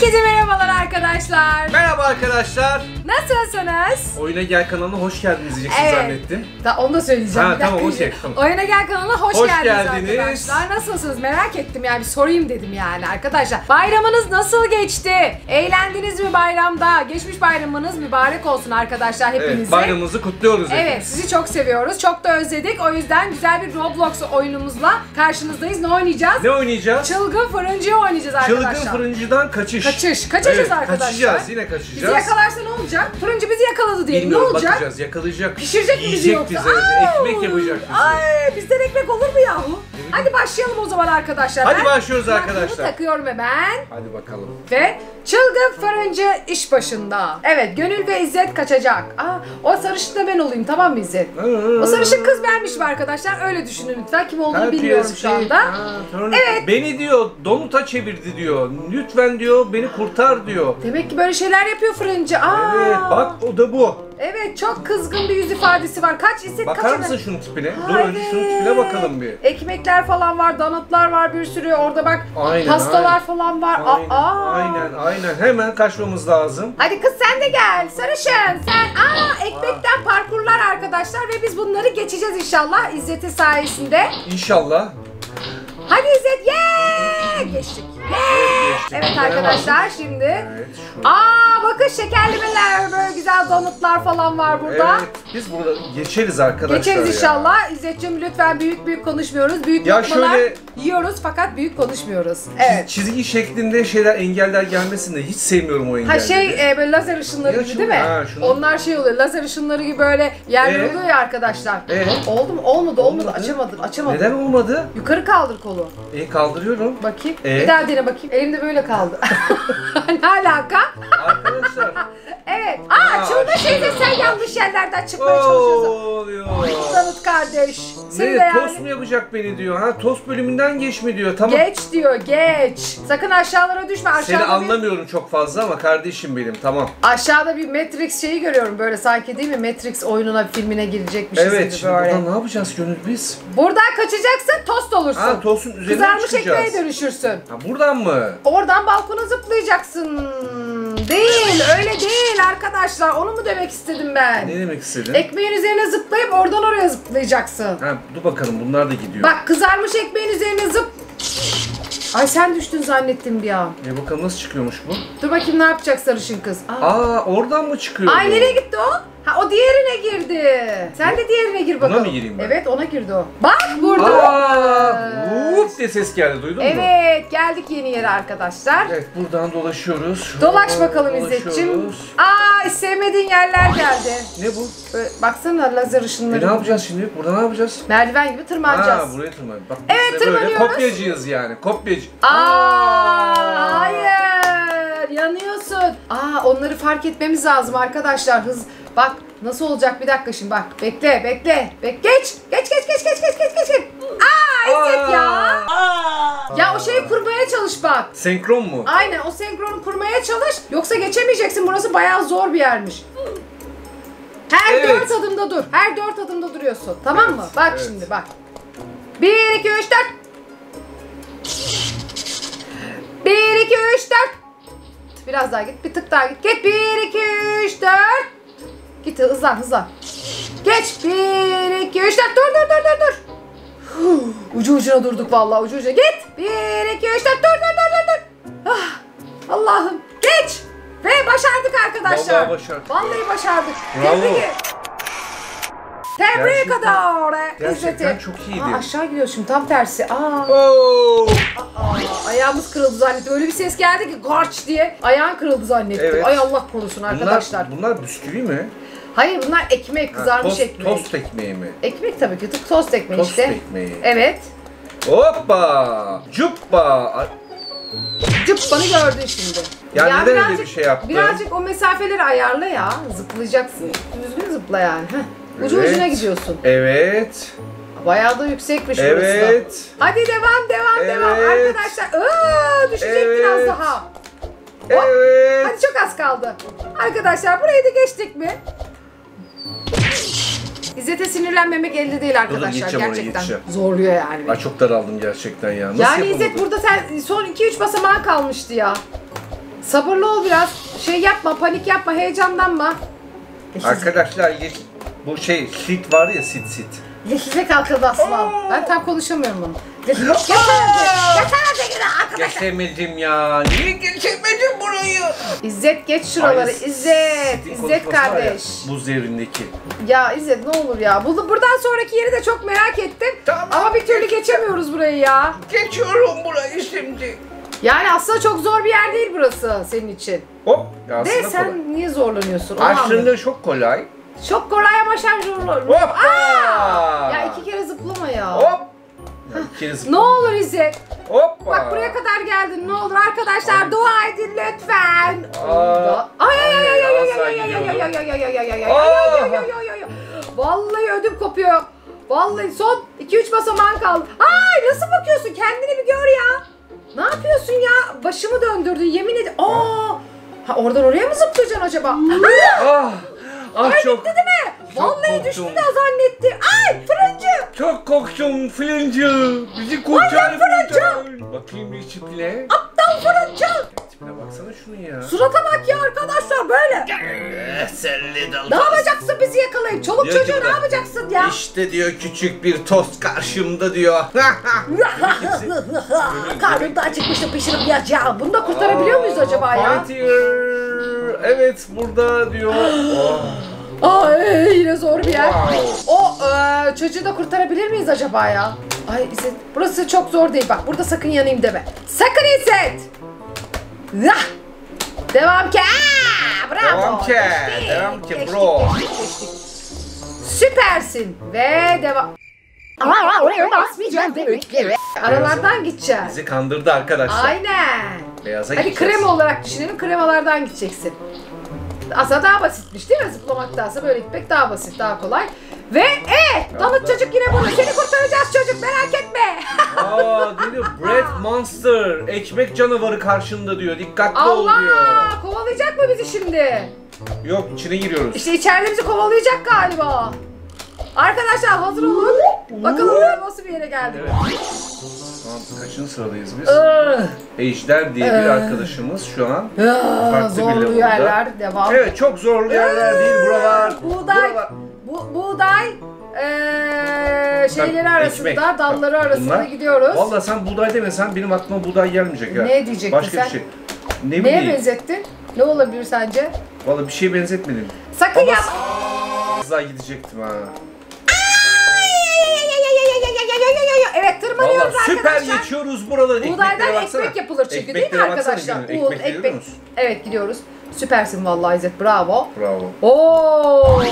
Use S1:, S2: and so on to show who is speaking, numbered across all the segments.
S1: Herkese merhabalar arkadaşlar.
S2: Merhaba arkadaşlar.
S1: Nasılsınız?
S2: Oyuna Gel kanalına hoş geldiniz diyeceksin
S1: Evet.
S2: zannettim.
S1: Da, onu da söyleyeceğim.
S2: Ha,
S1: bir dakika.
S2: tamam, okey, tamam.
S1: Oyuna Gel kanalına hoş,
S2: Hoş
S1: geldiniz,
S2: geldiniz.
S1: arkadaşlar. Nasılsınız? Merak ettim yani bir sorayım dedim yani arkadaşlar. Bayramınız nasıl geçti? Eğlendiniz mi bayramda? Geçmiş bayramınız mübarek olsun arkadaşlar hepinize.
S2: Evet, bayramımızı kutluyoruz
S1: Evet
S2: hepimiz.
S1: sizi çok seviyoruz. Çok da özledik. O yüzden güzel bir Roblox oyunumuzla karşınızdayız. Ne oynayacağız?
S2: Ne oynayacağız?
S1: Çılgın fırıncı oynayacağız arkadaşlar.
S2: Çılgın fırıncıdan kaçış.
S1: Kaçış. Kaçacağız
S2: evet,
S1: arkadaşlar.
S2: Kaçacağız yine
S1: Bizi
S2: kaçacağız.
S1: yakalarsa ne olacak? Fırıncı bizi yakaladı diyelim.
S2: Bilmiyorum
S1: ne olacak?
S2: bakacağız yakalayacak.
S1: Pişirecek mi bizi yoksa?
S2: bizi.
S1: Au!
S2: Ekmek yapacak bizi.
S1: Ay bizden ekmek olur mu yahu? Hadi başlayalım o zaman arkadaşlar.
S2: Hadi
S1: Ben
S2: başlıyoruz
S1: kulaklığımı
S2: arkadaşlar.
S1: takıyorum hemen.
S2: Hadi bakalım.
S1: Ve çılgın fırıncı iş başında. Evet Gönül ve İzzet kaçacak. Aa, o sarışın da ben olayım tamam mı İzzet? O sarışın kız benmişim arkadaşlar. Öyle düşünün lütfen. Kim olduğunu
S2: Herkes
S1: bilmiyorum şu
S2: şey-
S1: anda.
S2: Ha,
S1: Evet.
S2: Beni diyor donuta çevirdi diyor. Lütfen diyor beni kurtar diyor.
S1: Demek ki böyle şeyler yapıyor fırıncı. Aa,
S2: Evet bak o da bu.
S1: Evet çok kızgın bir yüz ifadesi var. Kaç kaç
S2: Bakar mısın şunun tipine? Dur
S1: Hayır.
S2: önce şunun tipine bakalım bir.
S1: Ekmekler falan var, donutlar var bir sürü. Orada bak
S2: Aynen,
S1: pastalar
S2: aynen.
S1: falan var.
S2: Aynen,
S1: Aa.
S2: aynen, aynen. Hemen kaçmamız lazım.
S1: Hadi kız sen de gel. Sarışın. Sen aa ekmekten parkurlar arkadaşlar ve biz bunları geçeceğiz inşallah İzzet'in sayesinde.
S2: İnşallah.
S1: Hadi İzzet. Yeah! Evet arkadaşlar şimdi.
S2: Evet.
S1: Aa bakın şekerlemeler böyle güzel donutlar falan var burada.
S2: Evet, biz burada geçeriz arkadaşlar
S1: Geçeriz
S2: ya.
S1: inşallah. İzzet'ciğim lütfen büyük büyük konuşmuyoruz. Büyük
S2: Ya
S1: lokmalar
S2: şöyle-
S1: yiyoruz fakat büyük konuşmuyoruz. Evet.
S2: Çizgi şeklinde şeyler, engeller gelmesin de hiç sevmiyorum o engelleri.
S1: Ha şey e, böyle lazer ışınları
S2: Ya
S1: gibi
S2: şunu-
S1: değil mi?
S2: ha, şunu-
S1: Onlar şey oluyor. Lazer ışınları gibi böyle yerler
S2: Ee?
S1: oluyor ya arkadaşlar.
S2: Ee?
S1: Oldu mu? Olmadı, olmadı.
S2: Olmadı.
S1: Açamadın, açamadın.
S2: Neden olmadı?
S1: Yukarı kaldır kolu.
S2: E kaldırıyorum.
S1: Bakayım.
S2: Ee?
S1: Bir daha dene bakayım. Elimde böyle kaldı. ne alaka?
S2: Arkadaşlar.
S1: Evet. Aa, çılgın şeyde sen yanlış yerlerden çıkmaya çalışıyorsun.
S2: oluyor.
S1: Danıt kardeş. Seni de
S2: Ne
S1: yani.
S2: tost mu yapacak beni diyor. Ha tost bölümünden geç mi diyor. Tamam.
S1: Geç diyor, geç. Sakın aşağılara düşme. Aşağıda
S2: Seni
S1: bir,
S2: anlamıyorum çok fazla ama kardeşim benim tamam.
S1: aşağıda bir Matrix şeyi görüyorum böyle sanki değil mi? Matrix oyununa, filmine girecekmişiz
S2: Evet
S1: gibi
S2: şimdi
S1: böyle.
S2: buradan ne yapacağız Gönül biz?
S1: Buradan kaçacaksın, tost olursun.
S2: Ha tostun üzerine mi
S1: Kızarmış
S2: çıkacağız?
S1: ekmeğe dönüşürsün.
S2: Ha buradan mı?
S1: Oradan balkona zıplayacaksın. Değil, öyle değil arkadaşlar. Onu mu demek istedim ben?
S2: Ne demek istedin?
S1: Ekmeğin üzerine zıplayıp oradan oraya zıplayacaksın.
S2: Ha dur bakalım bunlar da gidiyor.
S1: Bak kızarmış ekmeğin üzerine zıp. Ay sen düştün zannettim bir an.
S2: E bakalım nasıl çıkıyormuş bu?
S1: Dur bakayım ne yapacak sarışın kız. Aa.
S2: Aa oradan mı çıkıyor
S1: Ay
S2: bu?
S1: nereye gitti o? Ha o diğerine girdi. Sen de diğerine gir bakalım.
S2: mı gireyim ben?
S1: Evet ona girdi o. Bak burada.
S2: Aa! Diye ses geldi duydun mu?
S1: Evet geldik yeni yere arkadaşlar.
S2: Evet buradan dolaşıyoruz.
S1: Dolaş
S2: Şuradan
S1: bakalım
S2: dolaşıyoruz.
S1: Aa sevmediğin yerler geldi.
S2: Ne bu?
S1: Böyle, baksana lazer
S2: E,
S1: ışınları.
S2: ne yapacağız şimdi? Burada ne yapacağız?
S1: Merdiven gibi tırmanacağız.
S2: Ha buraya tırman. Bak
S1: Evet,
S2: de böyle
S1: tırmanıyoruz.
S2: kopyacıyız yani. Kopyacı.
S1: Aa, hayır yanıyorsun. Aa onları fark etmemiz lazım arkadaşlar. Hız bak nasıl olacak bir dakika şimdi bak. Bekle bekle. Bek geç geç geç geç. geç. Aa İzzet ya. Ya o şeyi kurmaya çalış bak.
S2: Senkron mu?
S1: Aynen o senkronu kurmaya çalış. Yoksa geçemeyeceksin. Burası bayağı zor bir yermiş. Her
S2: Evet.
S1: dört adımda dur. Her dört adımda duruyorsun. Tamam
S2: Evet,
S1: mı? Bak
S2: evet.
S1: şimdi bak. Bir, iki, üç, dört. Bir, iki, üç, dört. Biraz daha git. Bir tık daha git. Git. Bir, iki, üç, dört. Git hızlan hızlan. Geç. Bir, iki, üç, dört. Ucu ucuna durduk vallahi ucu ucuna. Git. Bir, iki, üç, dört. Dur dur dur dur. Ah, Allah'ım. Geç. Ve başardık arkadaşlar.
S2: Vallahi başardık.
S1: Vallahi başardık.
S2: Bravo.
S1: Tebrik Tebrik
S2: Gerçekten-
S1: ederim.
S2: gerçekten
S1: İzzet'i.
S2: çok iyiydi.
S1: Aa, aşağı gidiyor şimdi tam tersi. Aa,
S2: Oo!
S1: aa, ayağımız kırıldı zannettim. Öyle bir ses geldi ki garç diye ayağın kırıldı zannettim.
S2: Evet.
S1: Ay Allah korusun arkadaşlar.
S2: Bunlar, bunlar bisküvi mi?
S1: Hayır bunlar ekmek, kızarmış
S2: tost,
S1: ekmek.
S2: Tost ekmeği mi?
S1: Ekmek tabii ki. Tost ekmeği
S2: Tost
S1: işte.
S2: ekmeği.
S1: Evet.
S2: Hoppa! Cuppa!
S1: Cıppanı gördün şimdi.
S2: Ya neden öyle bir şey yaptın?
S1: Birazcık o mesafeleri ayarla ya. Zıplayacaksın. Düzgün zıpla yani. Heh. Ucu
S2: Evet.
S1: ucuna gidiyorsun.
S2: Evet.
S1: Bayağı da yüksekmiş burası da.
S2: Evet.
S1: Hadi devam devam devam
S2: Evet.
S1: arkadaşlar. Aa, düşecek
S2: Evet.
S1: biraz daha. Hop.
S2: Evet.
S1: Hadi çok az kaldı. Arkadaşlar burayı da geçtik mi? İzzet'e sinirlenmemek elde değil arkadaşlar gerçekten.
S2: geçeceğim.
S1: Zorluyor yani.
S2: Ay çok daraldım gerçekten ya. Nasıl
S1: yani
S2: yapamadım?
S1: İzzet burada sen son 2-3 basamağın kalmıştı ya. Sabırlı ol biraz. Şey yapma, panik yapma, heyecanlanma. Yeşil,
S2: Arkadaşlar geç, bu şey sit var ya sit sit.
S1: yeşile kalkadı aslan. Ben tam konuşamıyorum onu. Hadi yine arkadaşlar.
S2: Geçemedim ya. Niye geçemedim burayı?
S1: İzzet geç şuraları.
S2: Ay,
S1: İzzet. İzzet
S2: konuşması var ya,
S1: kardeş.
S2: Buz devrindeki.
S1: Ya İzzet ne olur ya. Bu, buradan sonraki yeri de çok merak ettim.
S2: Tamam.
S1: Ama bir türlü geçemiyoruz burayı ya.
S2: Geçiyorum burayı şimdi.
S1: Yani aslında çok zor bir yer değil burası senin için.
S2: Hop. Ya
S1: De
S2: aslında
S1: sen
S2: kolay.
S1: niye zorlanıyorsun? Onu.
S2: Aslında çok kolay.
S1: Çok kolay ama sen zorlanıyorsun.
S2: Hoppa!
S1: Ya iki kere zıplama ya.
S2: Hop.
S1: Ne olur İzzet.
S2: Hoppa.
S1: Bak buraya kadar geldin. Ne olur arkadaşlar
S2: Ay.
S1: dua edin lütfen.
S2: Aa.
S1: Ay ay ay ay ay ay
S2: Ay,
S1: ay ay ay ay ay ay ay ay ay ay ay ay
S2: Aa.
S1: ay ay ay ay. Vallahi ödüm kopuyor. Vallahi son 2-3 basamağın kaldı. Ay nasıl bakıyorsun? Kendini bir gör ya. Ne yapıyorsun ya? Başımı döndürdün yemin ederim. Aa! Ha oradan oraya mı zıplayacaksın acaba?
S2: Ah. Ah
S1: Ay
S2: çok.
S1: gitti değil mi?
S2: çok
S1: Vallahi
S2: korktum.
S1: düştü de zannetti. Ay fırıncı.
S2: Çok korktum fırıncı. Bizi kurtar
S1: Ay, fırıncı.
S2: Bakayım bir tipine.
S1: Aptal fırıncı.
S2: Tipine baksana şunu ya.
S1: Surata bak ya arkadaşlar böyle.
S2: Eh, Senli dal.
S1: Ne yapacaksın bizi yakalayıp? Çoluk
S2: Diyor ki
S1: çocuğu ne yapacaksın ya?
S2: İşte diyor küçük bir tost karşımda diyor.
S1: Karnım da acıkmıştı pişirip yiyeceğim. Bunu da kurtarabiliyor muyuz acaba ya?
S2: Fighter. Evet burada diyor. Oh.
S1: Ay yine zor bir yer.
S2: Wow.
S1: O e, çocuğu da kurtarabilir miyiz acaba ya? Ay İzzet burası çok zor değil bak burada sakın yanayım deme. Sakın İzzet. Yah! Devam ki. Aa, bravo.
S2: Devam ki,
S1: Geçtik,
S2: devam ki,
S1: geçtik,
S2: bro.
S1: geçtik, geçtik. Süpersin ve devam. Aa, oraya basmayacağım. Aralardan gideceğiz.
S2: Bizi kandırdı arkadaşlar.
S1: Aynen.
S2: Beyaza
S1: Hadi
S2: gideceğiz.
S1: krema olarak düşünelim. Kremalardan gideceksin. Aslında daha basitmiş değil mi? Zıplamaktansa böyle gitmek daha basit, daha kolay. Ve e, Donut çocuk yine burada. Seni kurtaracağız çocuk merak etme.
S2: Aa dedi Bread Monster. Ekmek canavarı karşında diyor. Dikkatli ol diyor.
S1: Allah! Kovalayacak mı bizi şimdi?
S2: Yok içine giriyoruz.
S1: İşte içeride bizi kovalayacak galiba. Arkadaşlar hazır olun. Bakalım nasıl bir yere geldik.
S2: Şu an kaçıncı sıradayız biz?
S1: Iıı,
S2: Ejder diye bir
S1: Ee.
S2: arkadaşımız şu an.
S1: ıı,
S2: Farklı bir
S1: Zorlu
S2: level'da.
S1: yerler devam.
S2: Evet çok zorlu yerler değil buralar.
S1: Buğday,
S2: Buralar-
S1: bu, buğday eee, şeyleri arasında,
S2: ekmek.
S1: dalları arasında
S2: bunlar-
S1: gidiyoruz.
S2: Vallahi sen buğday demesen benim aklıma buğday gelmeyecek ha.
S1: Ne diyecektin
S2: Başka
S1: sen?
S2: bir şey. Ne
S1: Neye
S2: bileyim.
S1: benzettin? Ne olabilir sence?
S2: Vallahi bir şey benzetmedim.
S1: Sakın
S2: Ama
S1: yapma.
S2: Kızlar gidecektim ha.
S1: Tırmanıyoruz
S2: Vallahi süper
S1: arkadaşlar.
S2: geçiyoruz buraları.
S1: Buğdaydan
S2: Ekmeklere baksana.
S1: ekmek yapılır çünkü değil mi
S2: Ekmeklere
S1: arkadaşlar? Un,
S2: Ekmekleri
S1: ekmek.
S2: musun?
S1: Evet gidiyoruz. Süpersin vallahi İzzet bravo.
S2: Bravo.
S1: Oo!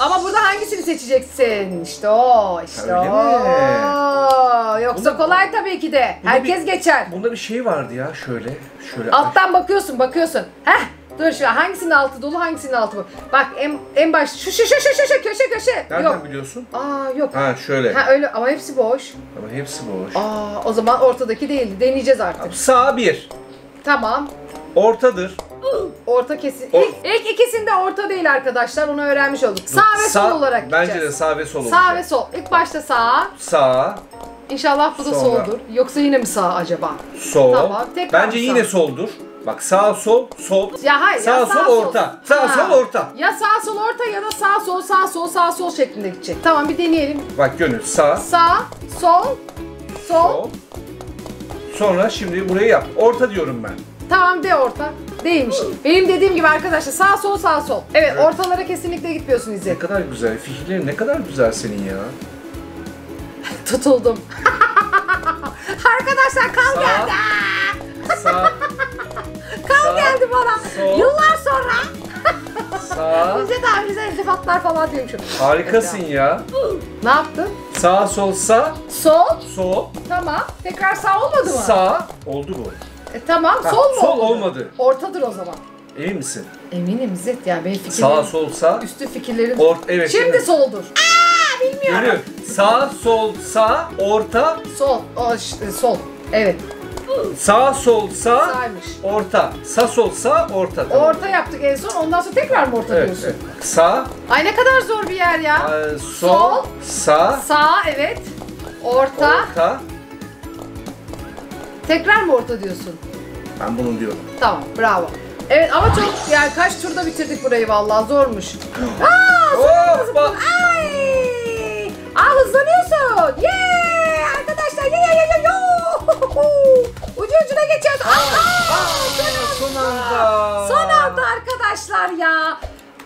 S1: Ama burada hangisini seçeceksin? İşte o, işte
S2: Öyle
S1: o.
S2: mi?
S1: Yoksa
S2: Bunda-
S1: kolay tabii ki de. Herkes
S2: bir-
S1: geçer.
S2: Bunda bir şey vardı ya şöyle. Şöyle.
S1: Alttan bakıyorsun, bakıyorsun. Heh, dur şu hangisinin altı dolu, hangisinin altı bu. Bak en en baş şu şu şu şu şu, şu köşe köşe.
S2: Nereden
S1: yok.
S2: biliyorsun?
S1: Aa yok.
S2: Ha şöyle.
S1: Ha öyle ama hepsi boş.
S2: Ama hepsi boş.
S1: Aa o zaman ortadaki değildi. Deneyeceğiz artık.
S2: Sağ bir.
S1: Tamam.
S2: Ortadır.
S1: Orta kesin.
S2: O-
S1: İlk, ilk ikisinde orta değil arkadaşlar. Onu öğrenmiş olduk. Sağ ve sol olarak
S2: Bence
S1: gideceğiz.
S2: de sağ ve sol
S1: Sağ
S2: olacak.
S1: ve sol. İlk başta sağ.
S2: Sağ,
S1: İnşallah bu da
S2: Sonra.
S1: soldur. Yoksa yine mi sağ acaba?
S2: sol.
S1: Tamam, tekrar
S2: Bence
S1: sağ.
S2: yine soldur. Bak sağ, sol, sol.
S1: Ya hayır
S2: Sağ,
S1: ya
S2: sol, orta. Sağ, sol, orta.
S1: Ya sağ sol orta ya da sağ sol sağ sol sağ sol şeklinde gidecek. Tamam bir deneyelim.
S2: Bak Gönül sağ,
S1: Sağ, sol, sol.
S2: sol. Sonra şimdi burayı yap. Orta diyorum ben.
S1: Tamam de orta. Değilmiş. Benim dediğim gibi arkadaşlar sağ sol sağ sol. Evet,
S2: Evet.
S1: ortalara kesinlikle gitmiyorsun
S2: Ne
S1: İzzet.
S2: kadar güzel. Fikirlerin ne kadar güzel senin ya.
S1: Tutuldum. arkadaşlar kal
S2: Sağ.
S1: geldi. İltifatlar falan diyormuşum.
S2: Harikasın ya.
S1: Ne yaptın?
S2: Sağ, sol, sağ,
S1: Sol.
S2: sol,
S1: Tamam. Tekrar sağ olmadı mı?
S2: sağ. Oldu bu.
S1: E, tamam.
S2: Ha,
S1: sol mu
S2: sol
S1: olmadı?
S2: olmadı.
S1: Ortadır o zaman.
S2: Emin misin?
S1: Eminim İzzet ya benim fikirlerim.
S2: Sağ, sol, sağ.
S1: Üstü fikirlerim.
S2: Ort, evet.
S1: Şimdi
S2: şimdi.
S1: soldur. Aa bilmiyorum.
S2: Gönül. Sağ, sol, sağ, orta.
S1: Sol. O işte, sol. Evet.
S2: Sağ, sol, sağ,
S1: Sağymış.
S2: orta. Sağ, sol, sağ, orta. Tamam.
S1: Orta yaptık en son. Ondan sonra tekrar mı orta
S2: Evet,
S1: diyorsun?
S2: evet. Sağ,
S1: Ay ne kadar zor bir yer ya.
S2: e, sol,
S1: Sol.
S2: sağ,
S1: Sağ evet. Orta.
S2: orta.
S1: Tekrar mı orta diyorsun?
S2: Ben bunu diyorum.
S1: Tamam bravo. Evet ama çok yani kaç turda bitirdik burayı vallahi zormuş. Aa,
S2: Oh, bak.
S1: Ay! Aa hızlanıyorsun. Yeah! Arkadaşlar ye ye ye ye yo! Ucu ucuna geçiyoruz. Aa,
S2: Aa, son anda.
S1: Son anda arkadaşlar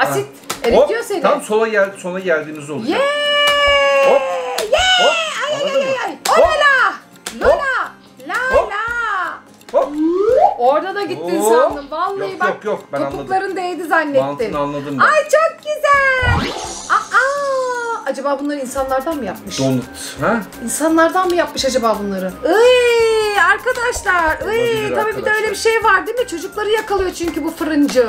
S1: Asit
S2: Hop,
S1: eritiyor seni.
S2: Tam sola gel sona geldiğimiz olacak.
S1: Yeah!
S2: Hop. Hop.
S1: Ay ay
S2: Anladın
S1: ay
S2: mı?
S1: ay.
S2: Hop.
S1: Olala! Lola! La
S2: Hop.
S1: la!
S2: Hop.
S1: Orada da gittin
S2: Oo.
S1: sandım. Vallahi
S2: Yok,
S1: bak
S2: yok, yok. Ben
S1: topukların değdi zannettim.
S2: Mantığını anladım ben.
S1: Ay çok güzel. Aa, acaba bunları insanlardan mı yapmış?
S2: Donut. Ha?
S1: İnsanlardan mı yapmış acaba bunları? Iy, arkadaşlar. Iy,
S2: Olabilir
S1: tabii bir de
S2: arkadaşlar.
S1: öyle bir şey var değil mi? Çocukları yakalıyor çünkü bu fırıncı.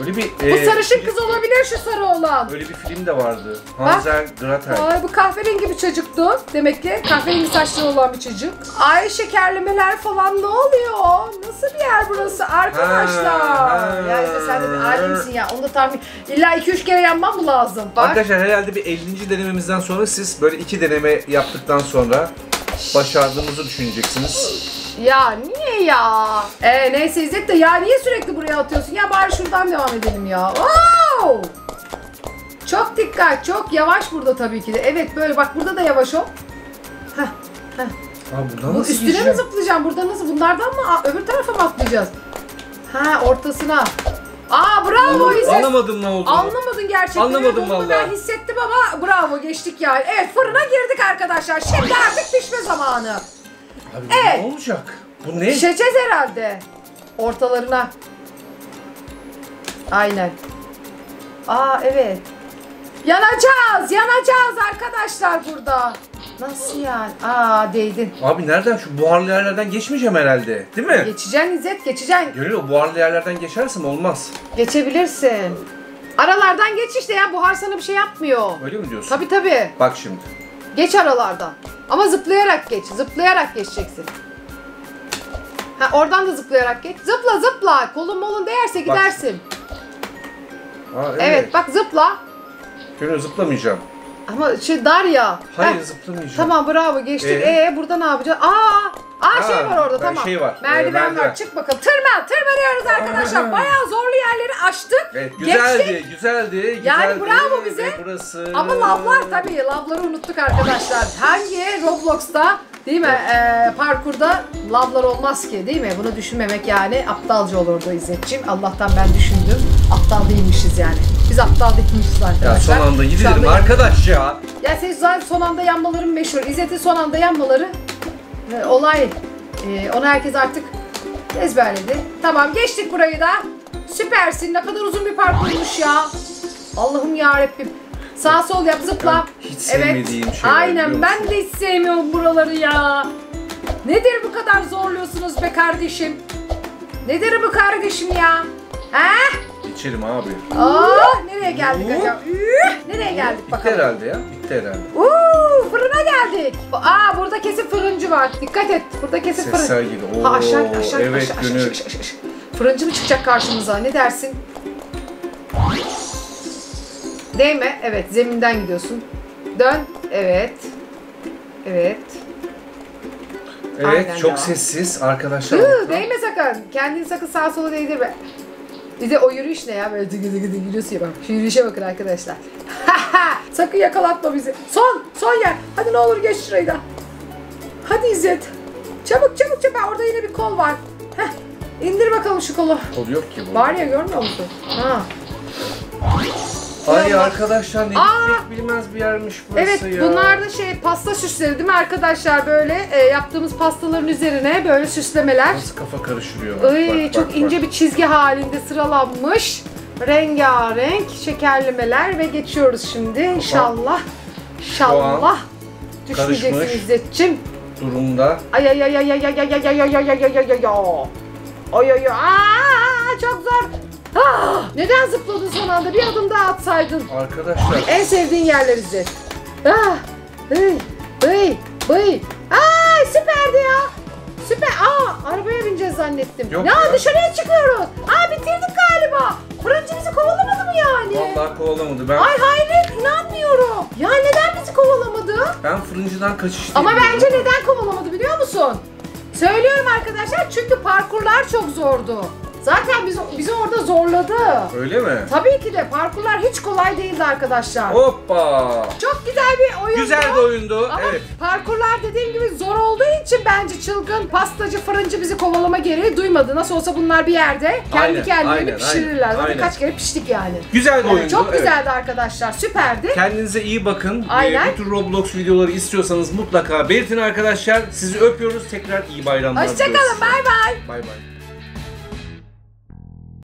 S2: Öyle bir
S1: Bu
S2: e,
S1: sarışın
S2: film-
S1: kız olabilir şu sarı olan.
S2: Öyle bir film de vardı. Hansel Gretel.
S1: Ay bu kahverengi bir çocuktu. Demek ki kahverengi saçları olan bir çocuk. Ay şekerlemeler falan ne oluyor? Nasıl bir yer burası arkadaşlar?
S2: Ha, ha.
S1: Ya işte sen de bir alemsin ya. Onu da tahmin... İlla 2-3 kere yanmam mı lazım? Bak.
S2: Arkadaşlar herhalde bir 50. denememizden sonra siz böyle iki deneme yaptıktan sonra başardığımızı düşüneceksiniz.
S1: Ya niye ya? Ee, neyse İzzet de ya niye sürekli buraya atıyorsun? Ya bari şuradan devam edelim ya. Wow! Çok dikkat, çok yavaş burada tabii ki de. Evet böyle bak burada da yavaş ol. Heh, heh.
S2: Buradan
S1: Bu
S2: nasıl
S1: üstüne mi
S2: gireceğim?
S1: zıplayacağım? Burada nasıl? Bunlardan mı? Aa, öbür tarafa mı atlayacağız? Ha ortasına. Aa bravo
S2: Anlamadım,
S1: İzzet.
S2: anlamadım ne olduğunu.
S1: Anlamadın gerçekten.
S2: Anlamadım
S1: onu
S2: vallahi.
S1: Ben hissettim ama bravo geçtik yani. Evet fırına girdik arkadaşlar. Şimdi artık pişme zamanı.
S2: Abi bu
S1: Evet.
S2: ne olacak? Bu ne?
S1: Pişeceğiz herhalde. Ortalarına. Aynen. Aa evet. Yanacağız, yanacağız arkadaşlar burada. Nasıl yani? Aa değdin.
S2: Abi nereden şu buharlı yerlerden geçmeyeceğim herhalde. Değil mi?
S1: Geçeceksin İzzet, geçeceksin.
S2: Gönül o buharlı yerlerden geçersem olmaz.
S1: Geçebilirsin. Aralardan geç işte ya. Buhar sana bir şey yapmıyor.
S2: Öyle mi diyorsun?
S1: Tabi tabi.
S2: Bak şimdi.
S1: Geç aralardan. Ama zıplayarak geç. Zıplayarak geçeceksin. Ha oradan da zıplayarak geç. Zıpla zıpla. Kolun molun değerse gidersin.
S2: Aa, evet.
S1: Evet. bak zıpla.
S2: Gönül zıplamayacağım.
S1: Ama şey dar ya.
S2: Hayır
S1: Heh,
S2: zıplamayacağım.
S1: Tamam bravo geçtik.
S2: Ee?
S1: Ee, burada ne yapacağız? Aa! Aa şey
S2: Ha,
S1: var orada tamam.
S2: şey var,
S1: Merdiven,
S2: ee, merdiven.
S1: var. Çık bakalım. Tırman. Tırmanıyoruz arkadaşlar. Bayağı zorlu yerleri aştık.
S2: Evet güzeldi,
S1: Geçtik.
S2: güzeldi,
S1: Yani
S2: güzeldi.
S1: bravo bize.
S2: Ve burası...
S1: Ama lavlar tabii. Lavları unuttuk arkadaşlar. Hangi Roblox'ta değil mi? Ee, parkurda lavlar olmaz ki değil mi? Bunu düşünmemek yani aptalca olurdu İzzetciğim. Allah'tan ben düşündüm. Aptal değilmişiz yani. Biz aptal değilmişiz
S2: Ya
S1: arkadaşlar.
S2: son anda gidelim arkadaş ya.
S1: Ya senin zaten son anda yanmaların meşhur. İzzet'in son anda yanmaları e, olay. E, onu herkes artık ezberledi. Tamam geçtik burayı da. Süpersin. Ne kadar uzun bir parkurmuş ya. Allah'ım ya Rabbim. Sağ sol yap zıpla.
S2: Ben hiç sevmediğim şeyler,
S1: Aynen ben de hiç sevmiyorum buraları ya. Nedir bu kadar zorluyorsunuz be kardeşim? Nedir bu kardeşim ya? He?
S2: İçerim abi.
S1: Aa, nereye geldik acaba? Üh, Nereye geldik
S2: Bitti
S1: bakalım?
S2: herhalde ya. Bitti herhalde.
S1: Uuu fırına geldik. Aa burada kesin fırıncı var. Dikkat et. Burada kesin
S2: Sesler
S1: fırın.
S2: gibi. Oo,
S1: Ha aşağı aşağı
S2: evet
S1: aşağı, aşağı, aşağı, aşağı, aşağı. Fırıncı mı çıkacak karşımıza? Ne dersin? Değme. Evet zeminden gidiyorsun. Dön. Evet. Evet.
S2: Evet
S1: Aynen
S2: çok
S1: devam.
S2: sessiz arkadaşlar.
S1: Hı, değme sakın. Kendini sakın sağa sola değdirme. Bir de o yürüyüş ne ya? Böyle dıgı dıgı dıgı yürüyorsun ya bak. Şu yürüyüşe bakın arkadaşlar. sakın yakalatma bizi. Son, son yer. Hadi ne olur geç şurayı da. Hadi İzzet. Çabuk çabuk çabuk. Orada yine bir kol var. Heh. İndir bakalım şu kolu.
S2: Kol yok ki bu.
S1: Var ya görmüyor musun? Ha.
S2: Ay arkadaşlar ne
S1: Aa!
S2: bilmez bir yermiş burası
S1: Evet
S2: ya.
S1: bunlar da şey pasta süsleri değil mi arkadaşlar? Böyle e, yaptığımız pastaların üzerine böyle süslemeler.
S2: Nasıl kafa karıştırıyor. bak,
S1: Ay
S2: bak,
S1: çok
S2: bak,
S1: ince
S2: bak.
S1: bir çizgi halinde sıralanmış. Rengarenk şekerlemeler ve geçiyoruz şimdi inşallah. İnşallah. Düşmeyeceksin
S2: karışmış.
S1: İzzet'cim.
S2: durumda.
S1: Ay ay ay ay ay ay ay ay ay ay ay ay ay ay ay ay. Ay ay ay. Aa, çok zor. Ah, neden zıpladın son anda? Bir adım daha atsaydın.
S2: Arkadaşlar
S1: En sevdiğin yerler İzzet. Ah, hıy, hıy, hıy. Ay süperdi ya. Süper. Aa arabaya bineceğiz zannettim.
S2: Yok
S1: ya,
S2: ya.
S1: dışarıya çıkıyoruz. Aa bitirdik galiba. Fırıncı bizi kovalamadı mı yani?
S2: vallahi kovalamadı. Ben
S1: Ay hayret inanmıyorum. Ya neden bizi kovalamadı?
S2: ben fırıncıdan kaçış
S1: Ama bence neden kovalamadı biliyor musun? Söylüyorum arkadaşlar çünkü parkurlar çok zordu. Zaten bizi, bizi orada zorladı.
S2: Öyle mi?
S1: Tabii ki de parkurlar hiç kolay değildi arkadaşlar.
S2: Hoppa.
S1: Çok güzel bir oyundu.
S2: Güzel bir oyundu.
S1: Ama
S2: Evet.
S1: parkurlar dediğim gibi zor olduğu için bence çılgın pastacı fırıncı bizi kovalama gereği duymadı. Nasıl olsa bunlar bir yerde kendi
S2: Aynen,
S1: kendilerini
S2: aynen,
S1: pişirirler.
S2: aynen,
S1: Zaten kaç kere piştik yani.
S2: Güzel bir
S1: Evet,
S2: oyundu.
S1: çok
S2: evet.
S1: güzeldi arkadaşlar. Süperdi.
S2: Kendinize iyi bakın.
S1: Aynen.
S2: Ee, bu tür Roblox videoları istiyorsanız mutlaka belirtin arkadaşlar. Sizi öpüyoruz. Tekrar iyi bayramlar
S1: Hoşçakalın. Bay bay.
S2: Bay bay.